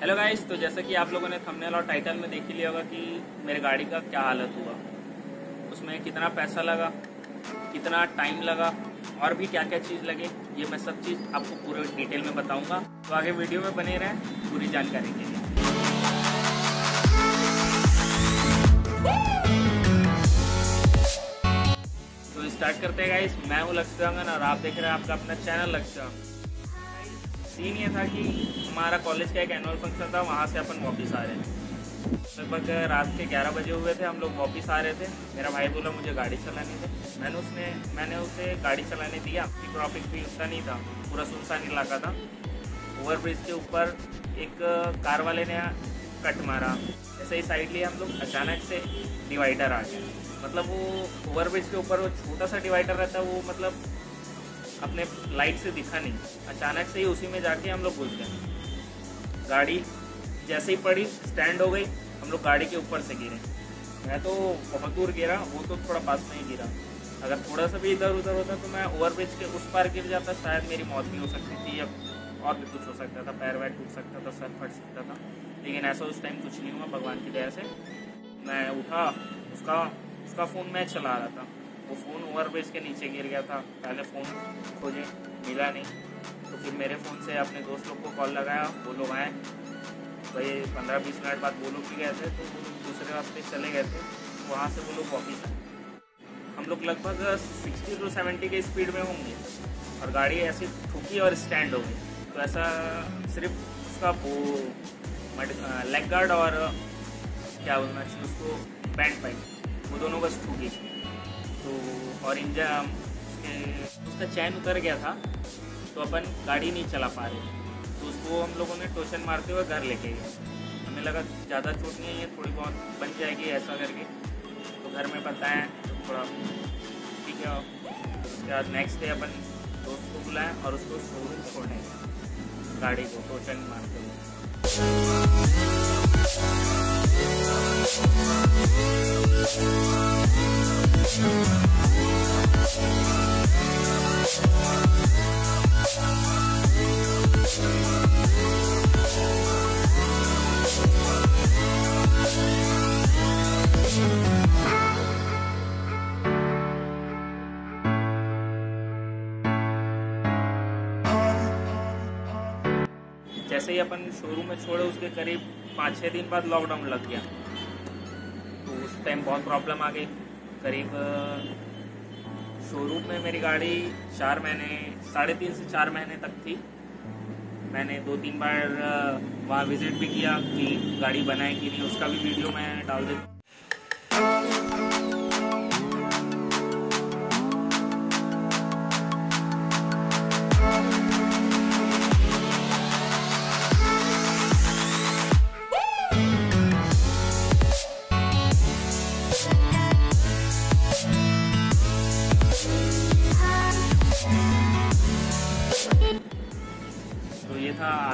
Hello guys तो जैसा कि आप लोगों ने थंबनेल और टाइटल में देख ही लिया होगा कि मेरे गाड़ी का क्या हालत हुआ। उसमें कितना पैसा लगा, कितना टाइम लगा, और भी क्या क्या चीज़ लगे, ये मैं सब चीज़ आपको पूरे डिटेल में बताऊँगा। तो आगे वीडियो में बने रहें पूरी जानकारी के लिए। तो स्टार्ट करते हैं गाइस मैं हूँ लक्ष्य और आप देख रहे हैं आपका अपना चैनल लक्ष्य सीन ये था कि हमारा कॉलेज का एक एनुअल फ़ंक्शन था, वहाँ से अपन वापस आ रहे थे। लगभग रात के 11 बजे हुए थे, हम लोग वापस आ रहे थे। मेरा भाई बोला, मुझे गाड़ी चलानी थी मैंने उसने, मैंने उसे गाड़ी चलाने दिया ट्रॉफिक भी उतना नहीं था, पूरा सुनसान इलाका था। ओवरब्रिज के ऊपर एक कार वाले ने कट मारा। ऐसे ही साइड लिए हम लोग अचानक से डिवाइडर आ गया। मतलब वो ओवरब्रिज के ऊपर वो छोटा सा डिवाइडर रहता है, वो मतलब अपने लाइट से दिखा नहीं। अचानक से ही उसी में जाके हम लोग घुस गए। गाड़ी जैसे ही पड़ी स्टैंड हो गई, हम लोग गाड़ी के ऊपर से गिरे। मैं तो बहुत दूर गिरा, वो तो थोड़ा पास में ही गिरा। अगर थोड़ा सा भी इधर उधर होता तो मैं ओवरब्रिज के उस पार गिर जाता, शायद मेरी मौत भी हो सकती थी या और भी कुछ हो सकता था, पैर वैर टूट सकता था, सर फट सकता था। लेकिन ऐसा उस टाइम कुछ नहीं हुआ, भगवान की दया से। मैं उठा, उसका उसका फ़ोन मैं चला रहा था। वो फ़ोन ओवर ब्रिज के नीचे गिर गया था। पहले फ़ोन खोजे मिला नहीं। तो फिर मेरे फ़ोन से अपने दोस्त लोग को कॉल लगाया वो लोग आए। भाई, पंद्रह बीस मिनट बाद वो लोग भी गए थे तो वो लोग दूसरे रास्ते चले गए थे, वहाँ से वो लोग वापिस आए। हम लोग लगभग सिक्सटी टू सेवेंटी के स्पीड में होंगे, और गाड़ी ऐसी ठुकी और स्टैंड हो गई। तो ऐसा सिर्फ़ उसका वो लेग गार्ड और क्या बोलना चाहिए उसको बैंड पाइप वो दोनों बस ठुकी। तो और इंजन उसके चैन उतर गया था तो अपन गाड़ी नहीं चला पा रहे। तो उसको हम लोगों ने टोशन मारते हुए घर लेके गए। हमें लगा ज़्यादा चोट नहीं है, थोड़ी बहुत बन जाएगी ऐसा करके। तो घर में बताएँ तो थोड़ा ठीक है। उसके बाद नेक्स्ट डे अपन दोस्त को बुलाएँ और उसको शोरूम छोड़ने गाड़ी को टोशन मारते हुए। जैसे ही अपन शोरूम में छोड़े, उसके करीब पाँच छः दिन बाद लॉकडाउन लग गया। तो उस टाइम बहुत प्रॉब्लम आ गई। करीब शोरूम में मेरी गाड़ी चार महीने, साढ़े तीन से चार महीने तक थी। मैंने दो तीन बार वहाँ विज़िट भी किया कि गाड़ी बनाए कि नहीं, उसका भी वीडियो मैं डाल देता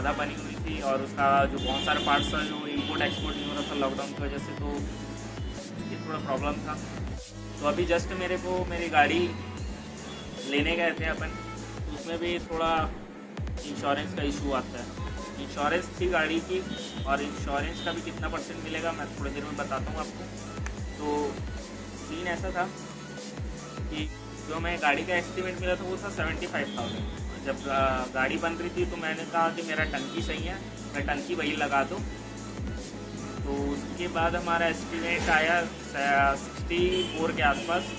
आधा बनी हुई थी और उसका जो बहुत सारे पार्ट्स था जो इम्पोर्ट एक्सपोर्ट नहीं हो रहा था लॉकडाउन की वजह से तो ये थोड़ा प्रॉब्लम था। तो अभी जस्ट मेरे को मेरी गाड़ी लेने गए थे अपन तो उसमें भी थोड़ा इंश्योरेंस का इशू आता है। इंश्योरेंस थी गाड़ी की और इंश्योरेंस का भी कितना परसेंट मिलेगा मैं थोड़ी देर में बताता हूँ आपको। तो सीन ऐसा था कि जो मैं गाड़ी का एस्टिमेट मिला था वो था सेवेंटी फाइव थाउज़ेंड जब गाड़ी बन रही थी तो मैंने कहा कि मेरा टंकी सही है, मैं टंकी वही लगा दूँ। तो उसके बाद हमारा एस्टिमेट आया सिक्सटी फोर के आसपास,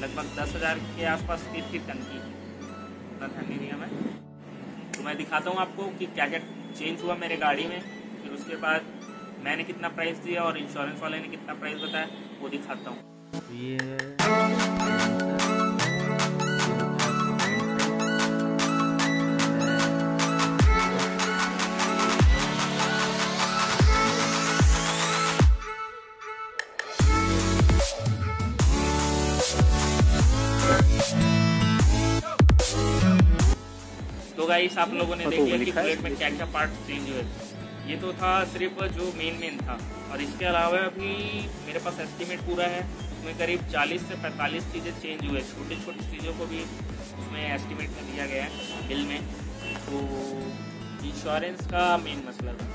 लगभग दस हज़ार के आसपास की थी टंकी उतना ध्यान नहीं दिया मैं। तो मैं दिखाता हूँ आपको कि क्या क्या चेंज हुआ मेरे गाड़ी में, फिर उसके बाद मैंने कितना प्राइस दिया और इंश्योरेंस वाले ने कितना प्राइस बताया, वो दिखाता हूँ। ये गाइस आप लोगों ने देख लिया कि बुलेट में क्या क्या पार्ट चेंज हुए। ये तो था सिर्फ़ जो मेन मेन था। और इसके अलावा भी मेरे पास एस्टिमेट पूरा है उसमें करीब 40 से 45 चीज़ें चेंज हुए। छोटी छोटी चीज़ों को भी उसमें एस्टिमेट में दिया गया है बिल में। तो इंश्योरेंस का मेन मसला था।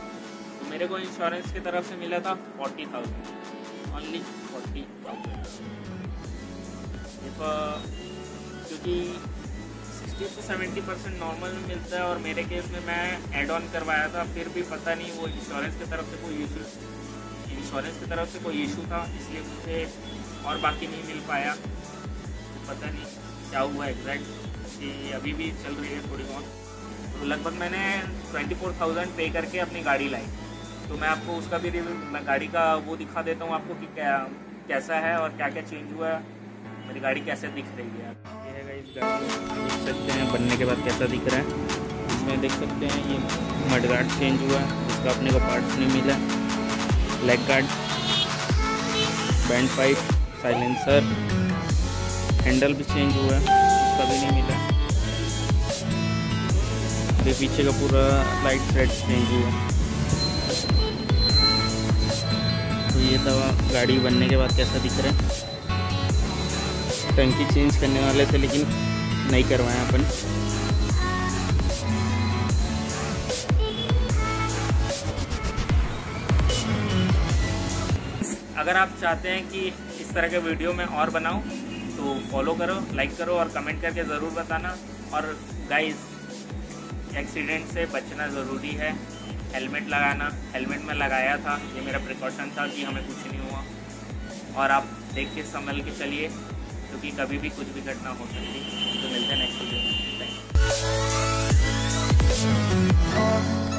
तो मेरे को इंश्योरेंस की तरफ़ से मिला था forty thousand only forty thousand क्योंकि sixty two seventy percent normal में मिलता है और मेरे केस में मैं एड ऑन करवाया था, फिर भी पता नहीं वो इंश्योरेंस की तरफ़ से कोई इशू इंश्योरेंस की तरफ़ से कोई इशू था, इसलिए मुझे और बाकी नहीं मिल पाया। पता नहीं क्या हुआ एग्जैक्ट कि अभी भी चल रही है थोड़ी बहुत। तो लगभग मैंने ट्वेंटी फोर थाउज़ेंड पे करके अपनी गाड़ी लाई। तो मैं आपको उसका भी रिव्यू मैं गाड़ी का वो दिखा देता हूँ आपको कि क्या, कैसा है और क्या क्या चेंज हुआ है। मेरी गाड़ी कैसे दिख रही है? देख सकते हैं, बनने के बाद कैसा दिख रहा है। इसमें देख सकते हैं, ये मड गार्ड चेंज हुआ है इसका अपने को पार्ट्स नहीं मिला। Leg guard band pipe silencer handle भी चेंज हुआ है, उसका भी नहीं मिला। ये पीछे का पूरा लाइट सेट चेंज हुआ तो ये दवा गाड़ी बनने के बाद कैसा दिख रहा है। टंकी चेंज करने वाले थे, लेकिन नहीं करवाए अपन। अगर आप चाहते हैं कि इस तरह के वीडियो में और बनाऊँ तो फॉलो करो लाइक करो और कमेंट करके ज़रूर बताना। और गाइस एक्सीडेंट से बचना ज़रूरी है। हेलमेट लगाना हेलमेट में लगाया था, ये मेरा प्रिकॉशन था कि हमें कुछ नहीं हुआ। और आप देख के संभल के चलिए। क्योंकि कभी भी कुछ भी घटना हो सकती है। तो मिलते हैं नेक्स्ट वीडियो में। Thank you